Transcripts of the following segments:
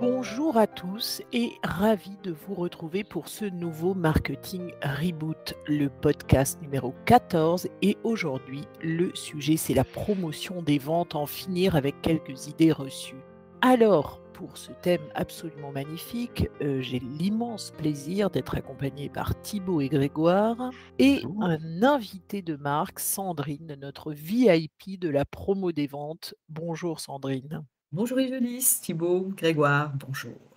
Bonjour à tous et ravi de vous retrouver pour ce nouveau Marketing Reboot, le podcast numéro 14. Et aujourd'hui, le sujet, c'est la promotion des ventes, en finir avec quelques idées reçues. Alors, pour ce thème absolument magnifique, euh, j'ai l'immense plaisir d'être accompagné par Thibaut et Grégoire et Bonjour. un invité de marque, Sandrine, notre VIP de la promo des ventes. Bonjour Sandrine. Bonjour Ivelis, Thibaut, Grégoire, bonjour.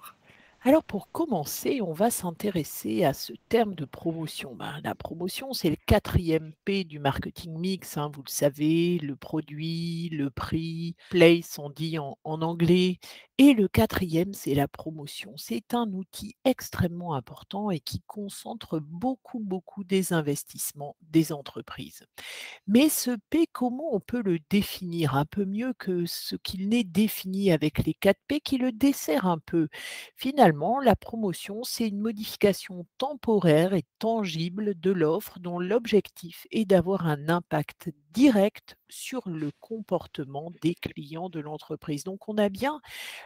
Alors pour commencer, on va s'intéresser à ce terme de promotion. Ben, la promotion, c'est le quatrième P du marketing mix, hein, vous le savez, le produit, le prix, place on dit en, en anglais. Et le quatrième, c'est la promotion. C'est un outil extrêmement important et qui concentre beaucoup, beaucoup des investissements des entreprises. Mais ce P, comment on peut le définir? Un peu mieux que ce qu'il n'est défini avec les 4 P qui le dessert un peu la promotion, c'est une modification temporaire et tangible de l'offre dont l'objectif est d'avoir un impact direct sur le comportement des clients de l'entreprise. Donc on a bien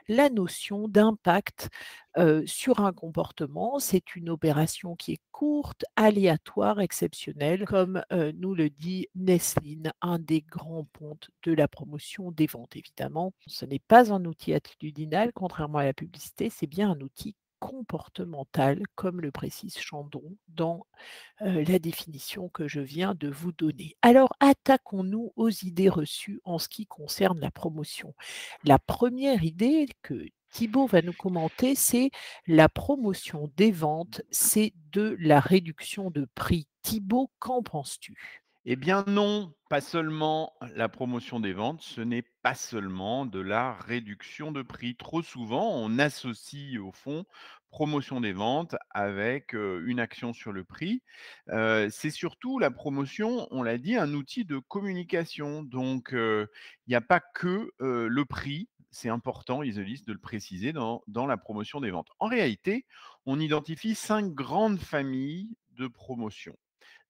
la notion d'impact sur un comportement. C'est une opération qui est courte, aléatoire, exceptionnelle, comme nous le dit Nestlin, un des grands pontes de la promotion des ventes. Évidemment, ce n'est pas un outil attitudinal, contrairement à la publicité, c'est bien un outil comportemental, comme le précise Chandon dans la définition que je viens de vous donner. Alors, attaquons-nous aux idées reçues en ce qui concerne la promotion. La première idée que Thibaut va nous commenter, c'est la promotion des ventes, c'est de la réduction de prix. Thibaut, qu'en penses-tu? Eh bien non, pas seulement la promotion des ventes, ce n'est pas seulement de la réduction de prix. Trop souvent, on associe au fond promotion des ventes avec une action sur le prix. C'est surtout la promotion, on l'a dit, un outil de communication. Donc, il n'y a pas que le prix. C'est important, Isolis, de le préciser dans, dans la promotion des ventes. En réalité, on identifie cinq grandes familles de promotions.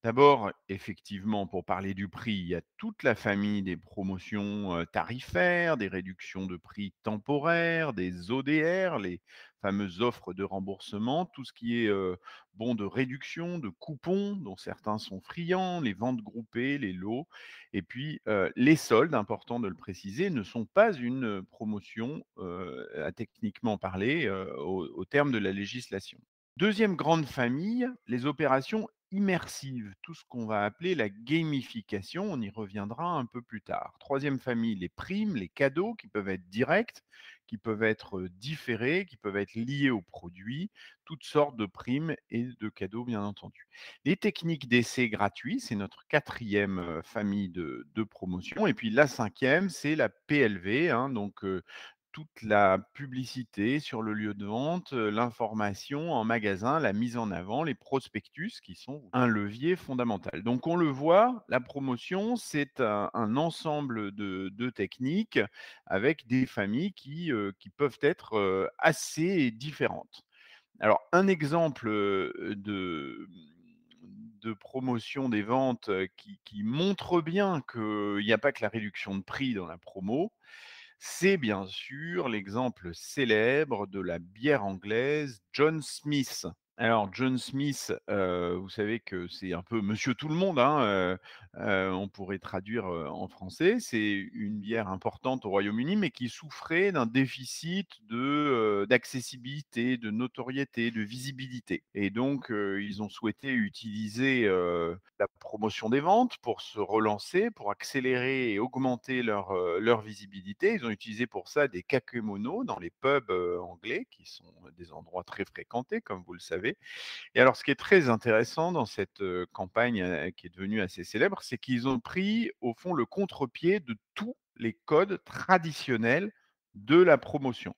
D'abord, effectivement, pour parler du prix, il y a toute la famille des promotions tarifaires, des réductions de prix temporaires, des ODR, les fameuses offres de remboursement, tout ce qui est euh, bon de réduction, de coupons, dont certains sont friands, les ventes groupées, les lots. Et puis, les soldes, important de le préciser, ne sont pas une promotion à techniquement parler au, au terme de la législation. Deuxième grande famille, les opérations immersives, tout ce qu'on va appeler la gamification, on y reviendra un peu plus tard. Troisième famille, les primes, les cadeaux qui peuvent être directs, qui peuvent être différés, qui peuvent être liés au produit, toutes sortes de primes et de cadeaux bien entendu. Les techniques d'essai gratuits, c'est notre quatrième famille de, promotion. Et puis la cinquième, c'est la PLV, hein, donc toute la publicité sur le lieu de vente, l'information en magasin, la mise en avant, les prospectus qui sont un levier fondamental. Donc on le voit, la promotion, c'est un ensemble de techniques avec des familles qui, qui peuvent être, assez différentes. Alors un exemple, de, de promotion des ventes, qui qui montre bien qu'il n'y a pas que la réduction de prix dans la promo, c'est bien sûr l'exemple célèbre de la bière anglaise John Smith. Alors John Smith, heu, vous savez que c'est un peu monsieur tout le monde, hein, heu heu, on pourrait traduire, en français. C'est une bière importante au Royaume-Uni, mais qui souffrait d'un déficit d'accessibilité, de notoriété, de visibilité et donc ils ont souhaité utiliser, la promotion des ventes pour se relancer, pour accélérer et augmenter leur, leur visibilité. Ils ont utilisé pour ça des kakémonos dans les pubs, anglais qui sont des endroits très fréquentés comme vous le savez et alors ce qui est très intéressant dans cette, campagne, qui est devenue assez célèbre, c'est qu'ils ont pris au fond le contre-pied de tous les codes traditionnels de la promotion.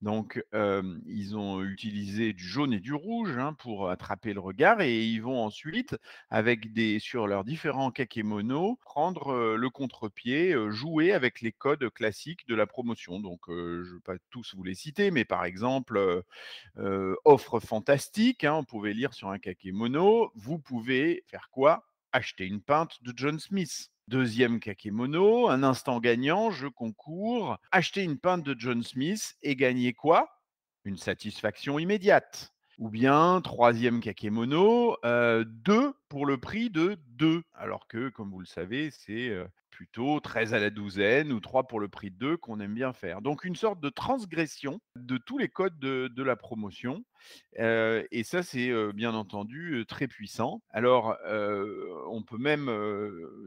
Donc, ils ont utilisé du jaune et du rouge, hein, pour attraper le regard et ils vont ensuite, avec des sur leurs différents kakémonos, prendre, le contre-pied, jouer avec les codes classiques de la promotion. Donc, je ne vais pas tous vous les citer, mais par exemple, offre fantastique, hein, on pouvait lire sur un kakémono, vous pouvez faire quoi? acheter une pinte de John Smith. Deuxième kakémono, un instant gagnant, je concours, acheter une pinte de John Smith et gagner quoi? Une satisfaction immédiate. Ou bien, troisième kakémono, euh, deux pour le prix de deux. Alors que, comme vous le savez, c'est euh, plutôt 13 à la douzaine ou 3 pour le prix de 2 qu'on aime bien faire. Donc une sorte de transgression de tous les codes de, la promotion. Euh, et ça, c'est euh, bien entendu très puissant. Alors, on peut même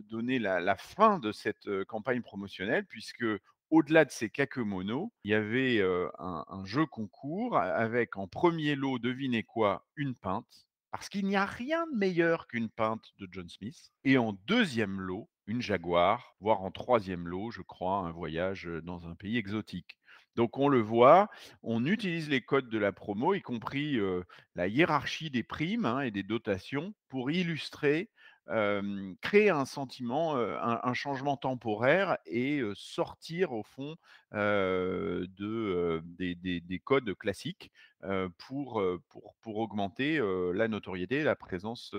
donner la, fin de cette campagne promotionnelle, puisque au-delà de ces kakemono, il y avait un, un, jeu concours avec en premier lot, devinez quoi, une pinte. Parce qu'il n'y a rien de meilleur qu'une pinte de John Smith. Et en deuxième lot, une Jaguar, voire en troisième lot, je crois, un voyage dans un pays exotique. Donc on le voit, on utilise les codes de la promo, y compris la hiérarchie des primes hein, et des dotations, pour illustrer, créer un sentiment, un, changement temporaire et sortir au fond de, des, codes classiques pour, pour, pour, augmenter la notoriété, la présence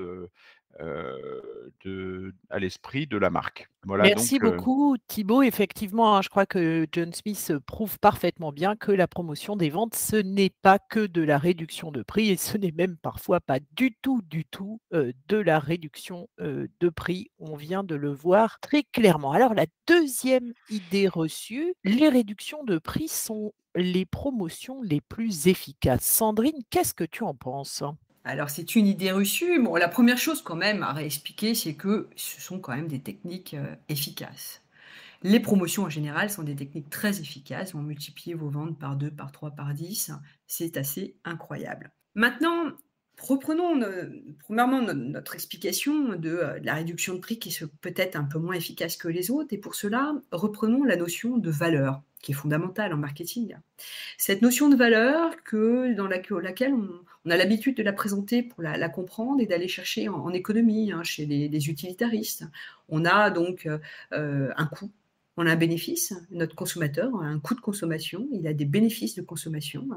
de, à l'esprit de la marque. Voilà, Merci beaucoup Thibaut. Effectivement, hein, je crois que John Smith prouve parfaitement bien que la promotion des ventes, ce n'est pas que de la réduction de prix et ce n'est même parfois pas du tout, du tout de la réduction de prix. On vient de le voir très clairement. Alors la deuxième idée reçue, les réductions de prix sont les promotions les plus efficaces. Sandrine, qu'est-ce que tu en penses? Alors, c'est une idée reçue. Bon, la première chose quand même à réexpliquer, c'est que ce sont quand même des techniques euh, efficaces. Les promotions en général sont des techniques très efficaces. On multiplie vos ventes par 2, par 3, par 10. C'est assez incroyable. Maintenant, reprenons premièrement notre explication de, euh, de, la réduction de prix qui est peut-être un peu moins efficace que les autres. Et pour cela, reprenons la notion de valeur qui est fondamentale en marketing. Cette notion de valeur que, dans laquelle on, a l'habitude de la présenter pour la, comprendre et d'aller chercher en, économie hein, chez les, utilitaristes. On a donc euh, un coût on a un bénéfice, notre consommateur a un coût de consommation, il a des bénéfices de consommation.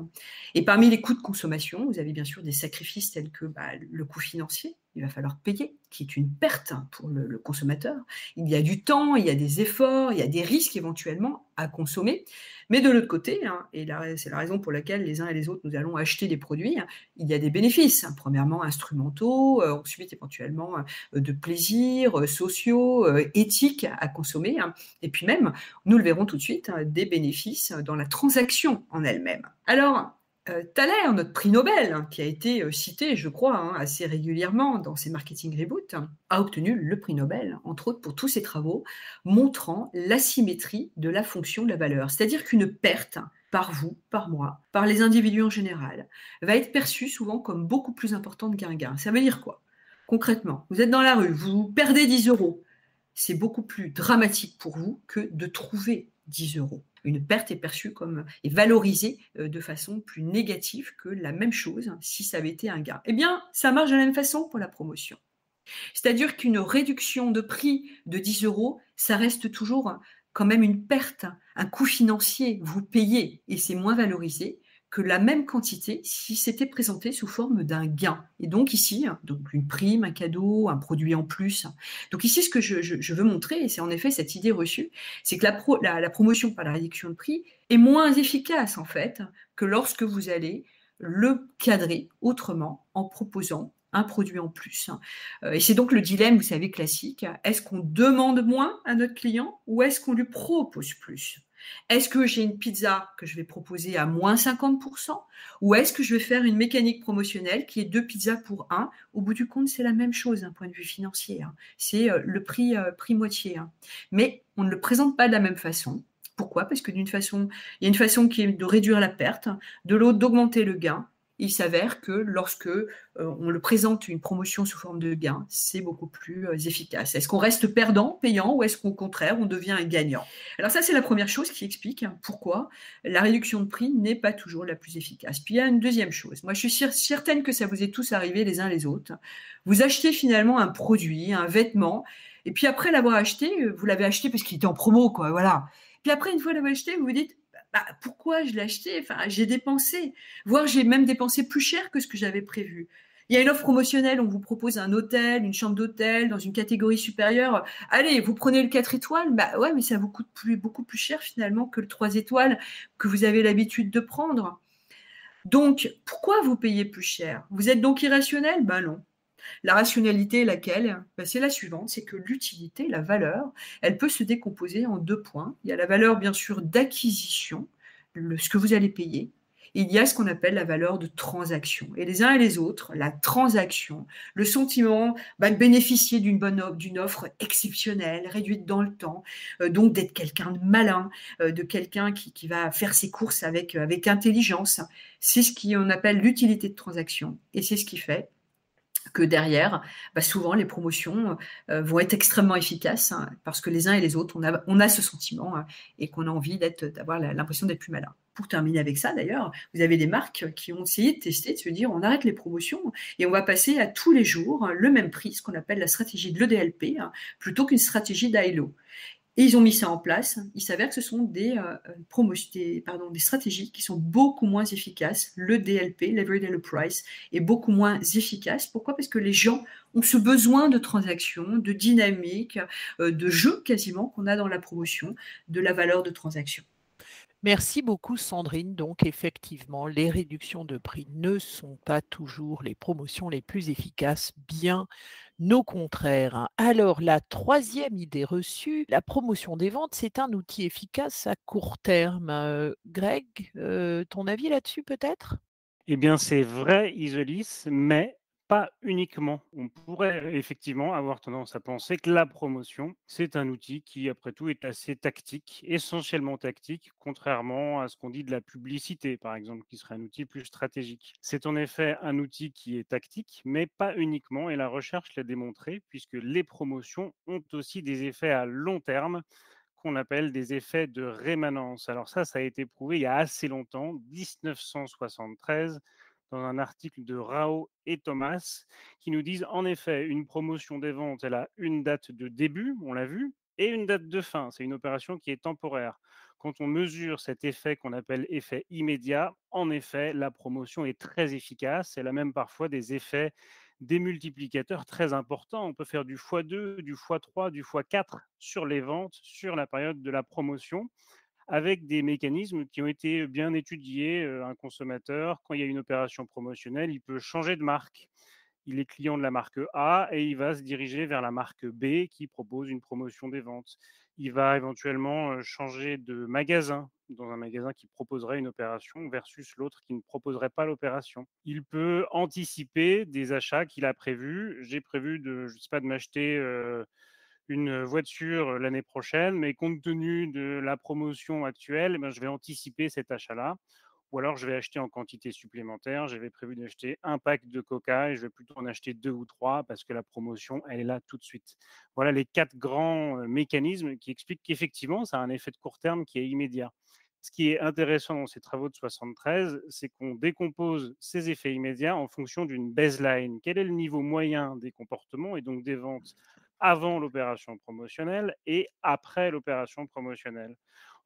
Et parmi les coûts de consommation, vous avez bien sûr des sacrifices tels que bah, le coût financier, il va falloir payer, qui est une perte pour le, consommateur. Il y a du temps, il y a des efforts, il y a des risques éventuellement à consommer. Mais de l'autre côté, hein, et c'est la raison pour laquelle les uns et les autres nous allons acheter des produits, il y a des bénéfices. premièrement, instrumentaux, euh, ensuite éventuellement euh, de plaisirs euh, sociaux, éthiques à consommer. Hein. et puis même, nous le verrons tout de suite, hein, des bénéfices dans la transaction en elle-même. Alors, euh, Thaler, notre prix Nobel, hein, qui a été euh, cité, je crois, hein, assez régulièrement dans ses marketing reboots, a obtenu le prix Nobel, entre autres pour tous ses travaux, montrant l'asymétrie de la fonction de la valeur. C'est-à-dire qu'une perte, par vous, par moi, par les individus en général, va être perçue souvent comme beaucoup plus importante qu'un gain. Ça veut dire quoi? Concrètement, vous êtes dans la rue, vous perdez 10 euros. C'est beaucoup plus dramatique pour vous que de trouver 10 euros une perte est perçue comme est valorisée euh, de façon plus négative que la même chose si ça avait été un gain. Eh bien, ça marche de la même façon pour la promotion. C'est-à-dire qu'une réduction de prix de 10 euros, ça reste toujours quand même une perte, un coût financier. Vous payez et c'est moins valorisé que la même quantité si c'était présenté sous forme d'un gain. Et donc ici, donc une prime, un cadeau, un produit en plus. Donc ici, ce que je, veux montrer, et c'est en effet cette idée reçue, c'est que la, la, promotion par la réduction de prix est moins efficace en fait que lorsque vous allez le cadrer autrement en proposant un produit en plus. Euh, et c'est donc le dilemme, vous savez, classique. Est-ce qu'on demande moins à notre client ou est-ce qu'on lui propose plus? Est-ce que j'ai une pizza que je vais proposer à moins 50% ou est-ce que je vais faire une mécanique promotionnelle qui est deux pizzas pour un? Au bout du compte, c'est la même chose d'un point de vue financier. Hein. C'est euh, le prix, euh, prix moitié. Hein. Mais on ne le présente pas de la même façon. Pourquoi? Parce que d'une façon, il y a une façon qui est de réduire la perte, de l'autre d'augmenter le gain, il s'avère que lorsque euh, on le présente une promotion sous forme de gain, c'est beaucoup plus euh, efficace. Est-ce qu'on reste perdant, payant, ou est-ce qu'au contraire, on devient un gagnant? Alors ça, c'est la première chose qui explique pourquoi la réduction de prix n'est pas toujours la plus efficace. Puis il y a une deuxième chose. Moi, je suis certaine que ça vous est tous arrivé les uns les autres. Vous achetez finalement un produit, un vêtement, et puis après l'avoir acheté, vous l'avez acheté parce qu'il était en promo, quoi, voilà. Puis après, une fois l'avoir acheté, vous vous dites, bah, pourquoi je l'ai acheté? J'ai dépensé, voire j'ai même dépensé plus cher que ce que j'avais prévu. Il y a une offre promotionnelle, on vous propose un hôtel, une chambre d'hôtel dans une catégorie supérieure. Allez, vous prenez le 4 étoiles, bah ouais, mais ça vous coûte beaucoup plus cher finalement que le 3 étoiles que vous avez l'habitude de prendre. Donc, pourquoi vous payez plus cher? Vous êtes donc irrationnel? Ben non. La rationalité laquelle? Ben C'est la suivante, c'est que l'utilité, la valeur, elle peut se décomposer en deux points. Il y a la valeur bien sûr d'acquisition, ce que vous allez payer, il y a ce qu'on appelle la valeur de transaction. Et les uns et les autres, la transaction, le sentiment bah, de bénéficier d'une bonne offre, d'une offre exceptionnelle, réduite dans le temps, euh, donc d'être quelqu'un de malin, euh, de quelqu'un qui, qui, va faire ses courses avec, avec intelligence. C'est ce qu'on appelle l'utilité de transaction. Et c'est ce qui fait que derrière, bah, souvent les promotions euh, vont être extrêmement efficaces hein, parce que les uns et les autres, on a, ce sentiment hein, et qu'on a envie d'avoir l'impression d'être plus malin. Pour terminer avec ça, d'ailleurs, vous avez des marques qui ont essayé de tester, de se dire on arrête les promotions et on va passer à tous les jours le même prix, ce qu'on appelle la stratégie de l'EDLP, hein, plutôt qu'une stratégie d'ILO. Et ils ont mis ça en place. Il s'avère que ce sont des, euh, des, pardon, des stratégies qui sont beaucoup moins efficaces. Le DLP, Leverage Daily Price, est beaucoup moins efficace. Pourquoi? Parce que les gens ont ce besoin de transaction, de dynamique, euh, de jeu quasiment qu'on a dans la promotion, de la valeur de transaction. Merci beaucoup Sandrine. Donc effectivement, les réductions de prix ne sont pas toujours les promotions les plus efficaces, bien au contraire. Hein. Alors la troisième idée reçue, la promotion des ventes, c'est un outil efficace à court terme. Euh, Greg, euh, ton avis là-dessus peut-être? Eh bien c'est vrai Isolis, mais pas uniquement. On pourrait effectivement avoir tendance à penser que la promotion, c'est un outil qui, après tout, est assez tactique, essentiellement tactique, contrairement à ce qu'on dit de la publicité, par exemple, qui serait un outil plus stratégique. C'est en effet un outil qui est tactique, mais pas uniquement, et la recherche l'a démontré, puisque les promotions ont aussi des effets à long terme qu'on appelle des effets de rémanence. Alors ça, ça a été prouvé il y a assez longtemps, 1973 dans un article de Rao et Thomas, qui nous disent en effet, une promotion des ventes, elle a une date de début, on l'a vu, et une date de fin. C'est une opération qui est temporaire. Quand on mesure cet effet qu'on appelle effet immédiat, en effet, la promotion est très efficace. Elle a même parfois des effets démultiplicateurs très importants. On peut faire du x2, du x3, du x4 sur les ventes sur la période de la promotion avec des mécanismes qui ont été bien étudiés. Un consommateur, quand il y a une opération promotionnelle, il peut changer de marque. Il est client de la marque A et il va se diriger vers la marque B qui propose une promotion des ventes. Il va éventuellement changer de magasin dans un magasin qui proposerait une opération versus l'autre qui ne proposerait pas l'opération. Il peut anticiper des achats qu'il a prévus. J'ai prévu de, je sais pas, de m'acheter une voiture l'année prochaine, mais compte tenu de la promotion actuelle, eh ben, je vais anticiper cet achat-là. Ou alors je vais acheter en quantité supplémentaire. J'avais prévu d'acheter un pack de coca et je vais plutôt en acheter deux ou trois parce que la promotion, elle est là tout de suite. Voilà les quatre grands mécanismes qui expliquent qu'effectivement, ça a un effet de court terme qui est immédiat. Ce qui est intéressant dans ces travaux de 73, c'est qu'on décompose ces effets immédiats en fonction d'une baseline. Quel est le niveau moyen des comportements et donc des ventes? Avant l'opération promotionnelle et après l'opération promotionnelle.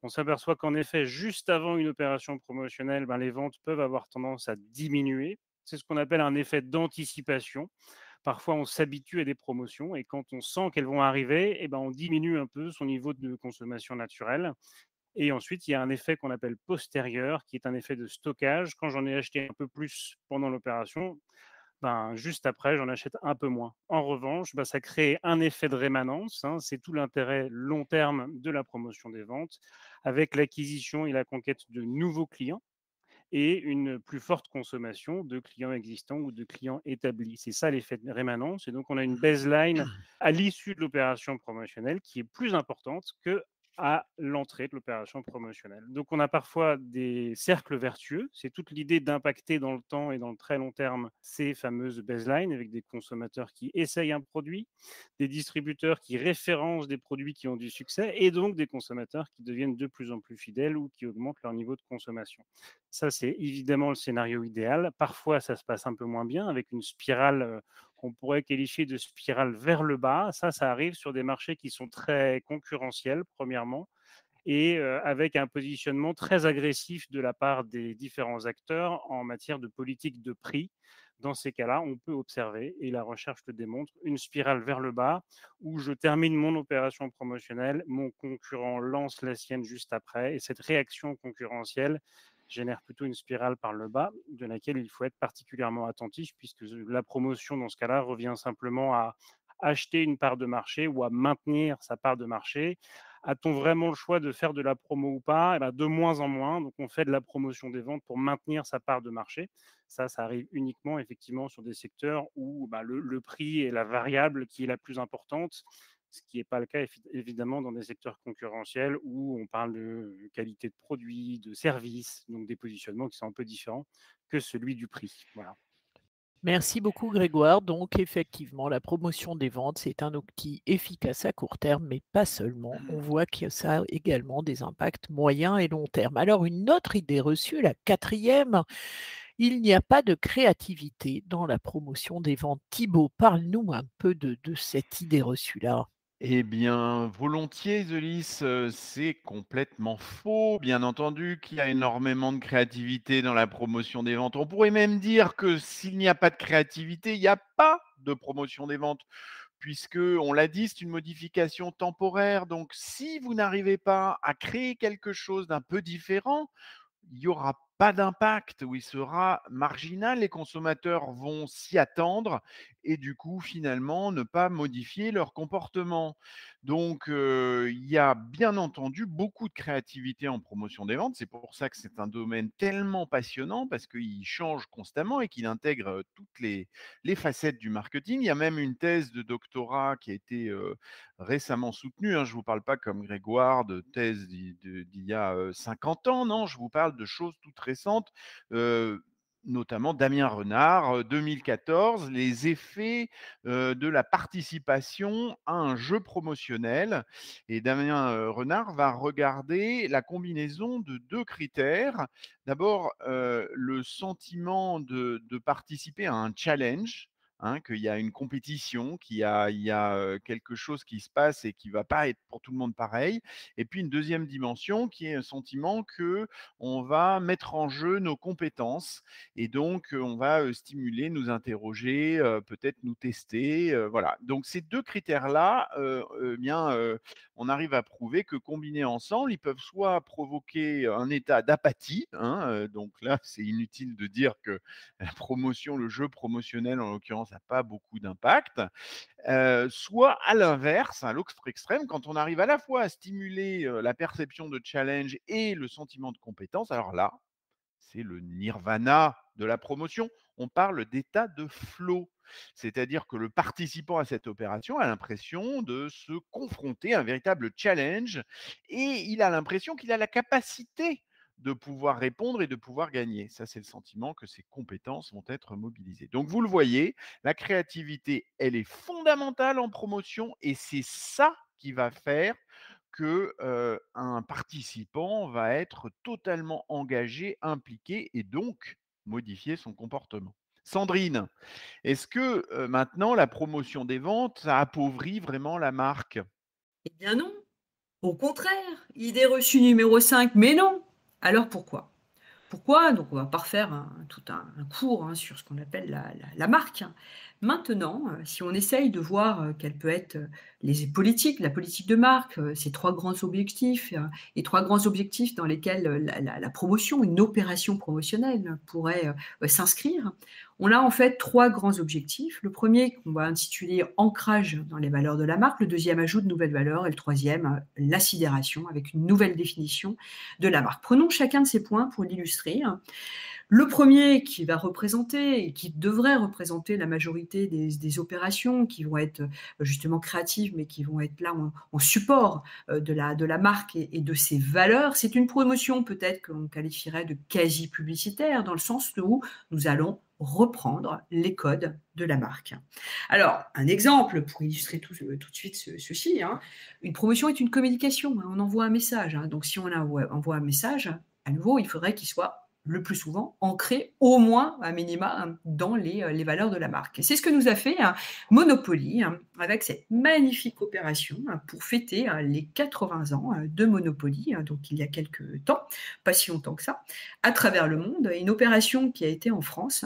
On s'aperçoit qu'en effet, juste avant une opération promotionnelle, ben, les ventes peuvent avoir tendance à diminuer. C'est ce qu'on appelle un effet d'anticipation. Parfois, on s'habitue à des promotions et quand on sent qu'elles vont arriver, eh ben, on diminue un peu son niveau de consommation naturelle. Et ensuite, il y a un effet qu'on appelle postérieur, qui est un effet de stockage. Quand j'en ai acheté un peu plus pendant l'opération, ben, juste après, j'en achète un peu moins. En revanche, ben, ça crée un effet de rémanence. Hein, c'est tout l'intérêt long terme de la promotion des ventes, avec l'acquisition et la conquête de nouveaux clients et une plus forte consommation de clients existants ou de clients établis. C'est ça l'effet de rémanence. Et donc, on a une baseline à l'issue de l'opération promotionnelle qui est plus importante que à l'entrée de l'opération promotionnelle. Donc on a parfois des cercles vertueux, c'est toute l'idée d'impacter dans le temps et dans le très long terme ces fameuses baselines avec des consommateurs qui essayent un produit, des distributeurs qui référencent des produits qui ont du succès et donc des consommateurs qui deviennent de plus en plus fidèles ou qui augmentent leur niveau de consommation. Ça, c'est évidemment le scénario idéal. Parfois, ça se passe un peu moins bien avec une spirale euh, qu'on pourrait qualifier de spirale vers le bas. Ça, ça arrive sur des marchés qui sont très concurrentiels, premièrement, et euh, avec un positionnement très agressif de la part des différents acteurs en matière de politique de prix. dans ces cas-là, on peut observer, et la recherche le démontre, une spirale vers le bas où je termine mon opération promotionnelle, mon concurrent lance la sienne juste après, et cette réaction concurrentielle génère plutôt une spirale par le bas, de laquelle il faut être particulièrement attentif, puisque la promotion, dans ce cas-là, revient simplement à acheter une part de marché ou à maintenir sa part de marché. A-t-on vraiment le choix de faire de la promo ou pas? Eh ben, De moins en moins. Donc, on fait de la promotion des ventes pour maintenir sa part de marché. Ça, ça arrive uniquement effectivement sur des secteurs où bah, le, prix est la variable qui est la plus importante, ce qui n'est pas le cas évidemment dans des secteurs concurrentiels où on parle de qualité de produit, de service, donc des positionnements qui sont un peu différents que celui du prix. Voilà. Merci beaucoup Grégoire. Donc effectivement, la promotion des ventes, c'est un outil efficace à court terme, mais pas seulement. On voit que ça a également des impacts moyens et long terme. Alors une autre idée reçue, la quatrième, il n'y a pas de créativité dans la promotion des ventes. Thibault, parle-nous un peu de, de cette idée reçue-là. Eh bien, volontiers, Zelis, c'est complètement faux. Bien entendu qu'il y a énormément de créativité dans la promotion des ventes. On pourrait même dire que s'il n'y a pas de créativité, il n'y a pas de promotion des ventes, puisque, on l'a dit, c'est une modification temporaire. Donc, si vous n'arrivez pas à créer quelque chose d'un peu différent, il n'y aura pas d'impact, ou il sera marginal. Les consommateurs vont s'y attendre et du coup, finalement, ne pas modifier leur comportement. Donc, il y a bien entendu beaucoup de créativité en promotion des ventes. C'est pour ça que c'est un domaine tellement passionnant parce qu'il change constamment et qu'il intègre toutes les, facettes du marketing. Il y a même une thèse de doctorat qui a été récemment soutenue. Hein. Je ne vous parle pas comme Grégoire de thèse d'il y a 50 ans, non, je vous parle de choses toutes récentes notamment Damien Renard, 2014, les effets de la participation à un jeu promotionnel. Et Damien Renard va regarder la combinaison de deux critères. D'abord, le sentiment de, participer à un challenge, Hein, qu'il y a une compétition, qu'il y a, quelque chose qui se passe et qui ne va pas être pour tout le monde pareil. Et puis une deuxième dimension qui est un sentiment que on va mettre en jeu nos compétences et donc on va stimuler, nous interroger, peut-être nous tester, voilà. Donc ces deux critères-là, eh bien, on arrive à prouver que combinés ensemble, ils peuvent soit provoquer un état d'apathie, hein, donc là c'est inutile de dire que la promotion, le jeu promotionnel en l'occurrence n'a pas beaucoup d'impact. soit à l'inverse, à l'autre extrême, quand on arrive à la fois à stimuler la perception de challenge et le sentiment de compétence, alors là, c'est le nirvana de la promotion. On parle d'état de flow. C'est-à-dire que le participant à cette opération a l'impression de se confronter à un véritable challenge et il a l'impression qu'il a la capacité de pouvoir répondre et de pouvoir gagner. Ça, c'est le sentiment que ces compétences vont être mobilisées. Donc, vous le voyez, la créativité, elle est fondamentale en promotion et c'est ça qui va faire que un participant va être totalement engagé, impliqué et donc modifier son comportement. Sandrine, est-ce que maintenant la promotion des ventes, appauvrit vraiment la marque? Eh bien non, au contraire, idée reçue numéro 5, mais non, alors pourquoi? Pourquoi? Donc on va pas refaire tout un, cours hein, sur ce qu'on appelle la, marque. Maintenant, euh, si on essaye de voir euh, quelles peuvent être euh, les politiques, la politique de marque, ces trois grands objectifs, et trois grands objectifs dans lesquels la, promotion, une opération promotionnelle pourrait s'inscrire, on a en fait trois grands objectifs. Le premier qu'on va intituler ancrage dans les valeurs de la marque, le deuxième ajout de nouvelles valeurs et le troisième l'assidération avec une nouvelle définition de la marque. Prenons chacun de ces points pour l'illustrer. Le premier qui va représenter et qui devrait représenter la majorité des, opérations qui vont être euh, justement créatives, mais qui vont être là en, support euh, de la, de la marque et, de ses valeurs, c'est une promotion peut-être que l'on qualifierait de quasi publicitaire, dans le sens où nous allons reprendre les codes de la marque. Alors, un exemple pour illustrer tout, de suite ceci, hein, une promotion est une communication, hein, on envoie un message. Hein. donc, si on envoie un message, à nouveau, il faudrait qu'il soit le plus souvent ancré au moins à minima hein, dans les, euh, les, valeurs de la marque. Et c'est ce que nous a fait hein, Monopoly hein, avec cette magnifique opération pour fêter les 80 ans de Monopoly, donc il y a quelques temps, pas si longtemps que ça, à travers le monde. Une opération qui a été en France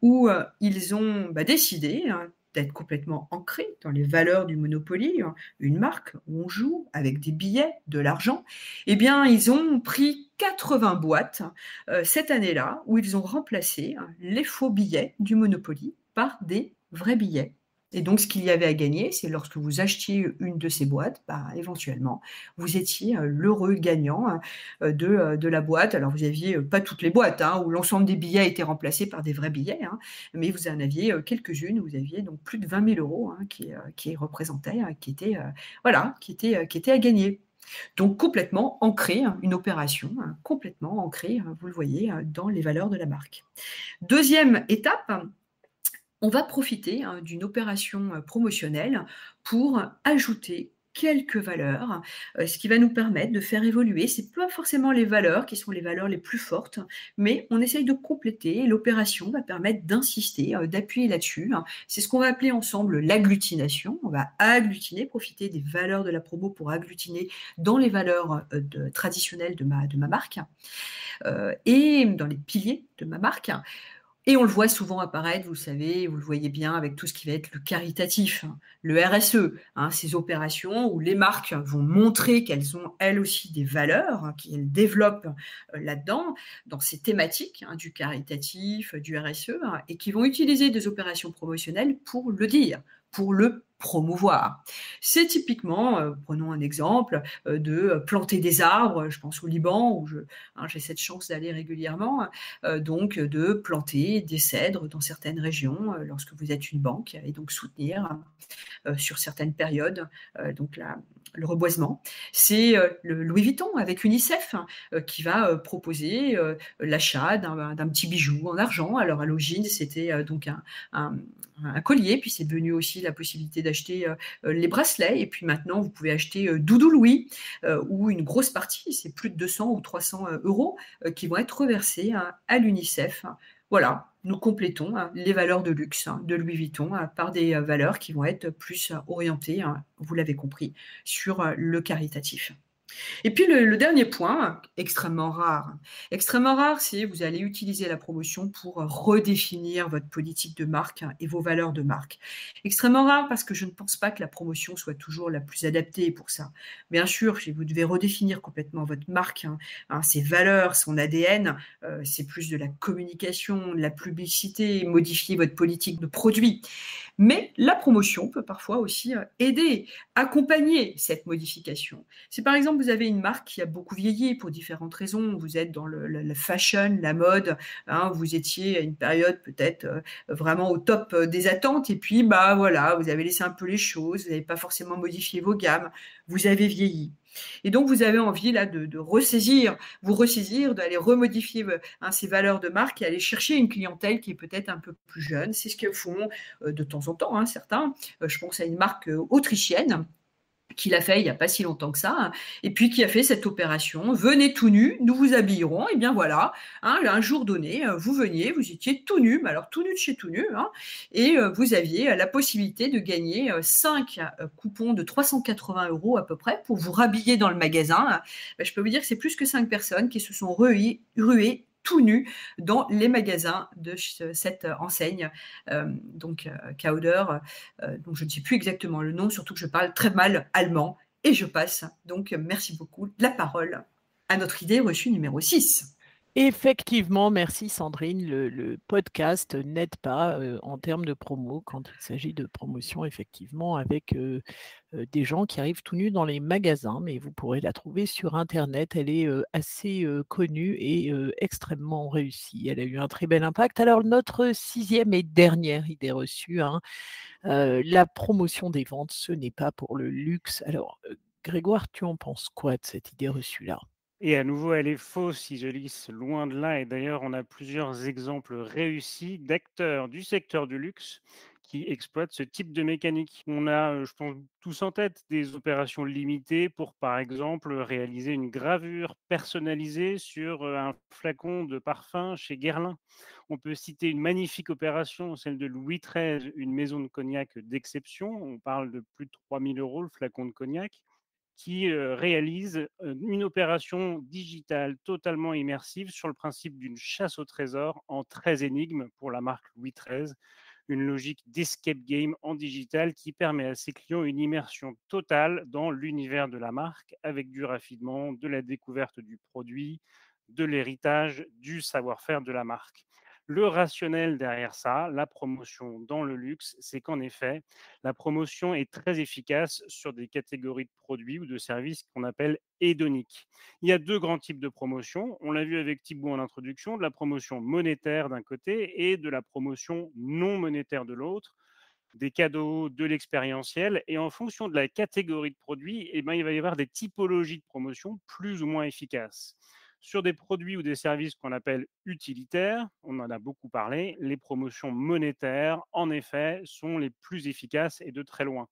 où ils ont bah, décidé hein, d'être complètement ancrés dans les valeurs du Monopoly, hein, une marque où on joue avec des billets, de l'argent, eh bien, ils ont pris 80 boîtes cette année-là où ils ont remplacé hein, les faux billets du Monopoly par des vrais billets et donc, ce qu'il y avait à gagner, c'est lorsque vous achetiez une de ces boîtes, bah, éventuellement, vous étiez euh, l'heureux gagnant hein, euh, de, euh, la boîte. Alors, vous n'aviez pas toutes les boîtes, hein, où l'ensemble des billets étaient remplacés par des vrais billets, hein, mais vous en aviez quelques-unes, vous aviez donc plus de 20 000 euros qui, qui représentaient, qui étaient, voilà, qui étaient, qui étaient à gagner. Donc complètement ancré, une opération complètement ancrée, vous le voyez, dans les valeurs de la marque. Deuxième étape, on va profiter hein, d'une opération euh, promotionnelle pour ajouter quelques valeurs, euh, ce qui va nous permettre de faire évoluer. Ce pas forcément les valeurs qui sont les valeurs les plus fortes, mais on essaye de compléter. L'opération va permettre d'insister, euh, d'appuyer là-dessus. Hein. C'est ce qu'on va appeler ensemble l'agglutination. On va agglutiner, profiter des valeurs de la promo pour agglutiner dans les valeurs traditionnelles de ma, de ma marque et dans les piliers de ma marque. Et on le voit souvent apparaître, vous le savez, vous le voyez bien avec tout ce qui va être le caritatif, hein, le RSE, hein, ces opérations où les marques vont montrer qu'elles ont elles aussi des valeurs, hein, qu'elles développent euh, là-dedans, dans ces thématiques du caritatif, du RSE, et qui vont utiliser des opérations promotionnelles pour le dire, pour le promouvoir. C'est typiquement, euh, prenons un exemple, euh, de euh, planter des arbres, je pense au Liban, où hein, j'ai cette chance d'aller régulièrement, donc de planter des cèdres dans certaines régions lorsque vous êtes une banque, et donc soutenir sur certaines périodes donc le reboisement. C'est le Louis Vuitton avec UNICEF hein, qui va proposer l'achat d'un petit bijou en argent. Alors à l'origine, c'était donc un, collier, puis c'est devenu aussi la possibilité d'acheter euh, euh, les bracelets, et puis maintenant vous pouvez acheter euh, Doudou Louis, ou une grosse partie, c'est plus de 200 ou 300 euros, qui vont être reversés hein, à l'UNICEF. Voilà, nous complétons hein, les valeurs de luxe hein, de Louis Vuitton par des valeurs qui vont être plus orientées, vous l'avez compris, sur le caritatif. Et puis le, dernier point, extrêmement rare. Extrêmement rare, c'est vous allez utiliser la promotion pour redéfinir votre politique de marque et vos valeurs de marque. Extrêmement rare parce que je ne pense pas que la promotion soit toujours la plus adaptée pour ça. Bien sûr, si vous devez redéfinir complètement votre marque, hein, hein, ses valeurs, son ADN, euh, c'est plus de la communication, de la publicité, modifier votre politique de produit. Mais la promotion peut parfois aussi euh, aider, accompagner cette modification. C'est par exemple vous avez une marque qui a beaucoup vieilli pour différentes raisons, vous êtes dans le, fashion, la mode, hein, vous étiez à une période peut-être euh, vraiment au top euh, des attentes, et puis bah voilà, vous avez laissé un peu les choses, vous n'avez pas forcément modifié vos gammes, vous avez vieilli. Et donc, vous avez envie là de, ressaisir, vous ressaisir, d'aller remodifier hein, ces valeurs de marque et aller chercher une clientèle qui est peut-être un peu plus jeune. C'est ce que font euh, de temps en temps hein, certains. je pense à une marque autrichienne qui l'a fait il n'y a pas si longtemps que ça, hein, et puis qui a fait cette opération. Venez tout nu, nous vous habillerons. Et bien voilà, hein, un jour donné, euh, vous veniez, vous étiez tout nu, mais alors tout nu de chez tout nu, hein, et euh, vous aviez la possibilité de gagner 5 euh, coupons de 380 euros à peu près pour vous rhabiller dans le magasin. Ben, je peux vous dire que c'est plus que 5 personnes qui se sont ruées tout nu dans les magasins de cette enseigne, euh, donc euh, Kauder. Euh, donc je ne sais plus exactement le nom, surtout que je parle très mal allemand et je passe. Donc merci beaucoup la parole à notre idée reçue numéro 6. Effectivement, merci Sandrine. Le, podcast n'aide pas en termes de promo quand il s'agit de promotion, effectivement, avec des gens qui arrivent tout nus dans les magasins, mais vous pourrez la trouver sur Internet. Elle est assez connue et extrêmement réussie. Elle a eu un très bel impact. Alors, notre sixième et dernière idée reçue, hein, la promotion des ventes, ce n'est pas pour le luxe. Alors, Grégoire, tu en penses quoi de cette idée reçue-là? Et à nouveau, elle est fausse, Isolis, loin de là. Et d'ailleurs, on a plusieurs exemples réussis d'acteurs du secteur du luxe qui exploitent ce type de mécanique. On a, euh, je pense, tous en tête des opérations limitées pour, par exemple, réaliser une gravure personnalisée sur euh, un flacon de parfum chez Guerlain. On peut citer une magnifique opération, celle de Louis XIII, une maison de cognac d'exception. On parle de plus de 3000 euros le flacon de cognac qui réalise une opération digitale totalement immersive sur le principe d'une chasse au trésor en 13 énigmes pour la marque Louis XIII, une logique d'escape game en digital qui permet à ses clients une immersion totale dans l'univers de la marque avec du raffinement, de la découverte du produit, de l'héritage, du savoir-faire de la marque. Le rationnel derrière ça, la promotion dans le luxe, c'est qu'en effet, la promotion est très efficace sur des catégories de produits ou de services qu'on appelle hédoniques. Il y a deux grands types de promotion. On l'a vu avec Thibault en introduction, de la promotion monétaire d'un côté et de la promotion non monétaire de l'autre des cadeaux, de l'expérientiel. Et en fonction de la catégorie de produits, eh ben, il va y avoir des typologies de promotion plus ou moins efficaces. Sur des produits ou des services qu'on appelle utilitaires, on en a beaucoup parlé, les promotions monétaires, en effet, sont les plus efficaces et de très loin.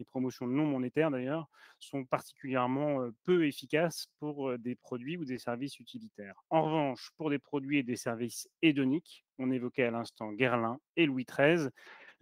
Les promotions non monétaires, d'ailleurs, sont particulièrement peu efficaces pour des produits ou des services utilitaires. En revanche, pour des produits et des services hédoniques, on évoquait à l'instant Guerlain et Louis XIII,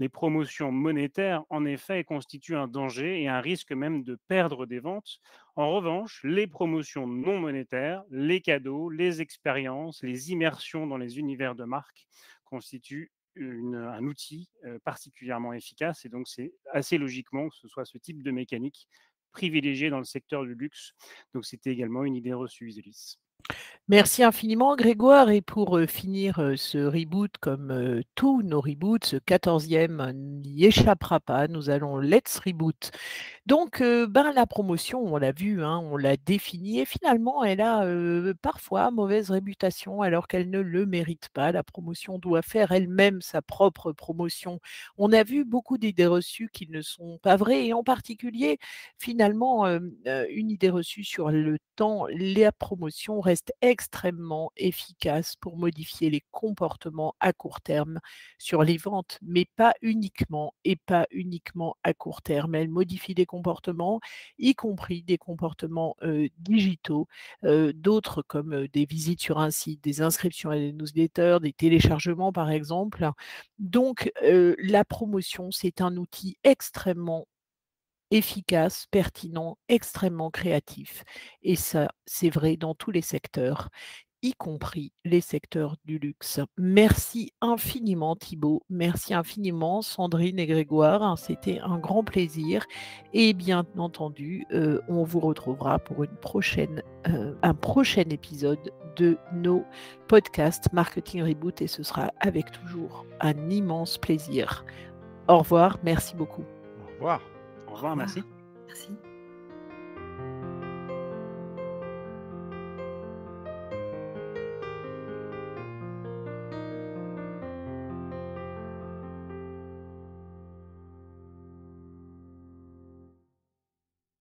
les promotions monétaires, en effet, constituent un danger et un risque même de perdre des ventes. En revanche, les promotions non monétaires, les cadeaux, les expériences, les immersions dans les univers de marque constituent un outil euh, particulièrement efficace. Et donc, c'est assez logiquement que ce soit ce type de mécanique privilégié dans le secteur du luxe. Donc, c'était également une idée reçue. Merci infiniment Grégoire et pour finir ce reboot comme tous nos reboots, ce 14e n'y échappera pas, nous allons let's reboot. Donc ben, la promotion, on l'a vu, hein, on l'a définie et finalement elle a parfois mauvaise réputation alors qu'elle ne le mérite pas. La promotion doit faire elle-même sa propre promotion. On a vu beaucoup d'idées reçues qui ne sont pas vraies et en particulier finalement une idée reçue sur le temps, la promotion reste extrêmement efficace pour modifier les comportements à court terme sur les ventes, mais pas uniquement et pas uniquement à court terme. Elle modifie des comportements, y compris des comportements digitaux, d'autres comme des visites sur un site, des inscriptions à des newsletters, des téléchargements par exemple. Donc la promotion, c'est un outil extrêmement efficace, pertinent, extrêmement créatif. Et ça, c'est vrai dans tous les secteurs, y compris les secteurs du luxe. Merci infiniment Thibault, merci infiniment Sandrine et Grégoire, c'était un grand plaisir. Et bien entendu, euh, on vous retrouvera pour euh, un prochain épisode de nos podcasts Marketing Reboot et ce sera avec toujours un immense plaisir. Au revoir, merci beaucoup. Au revoir. Au revoir, merci. Merci.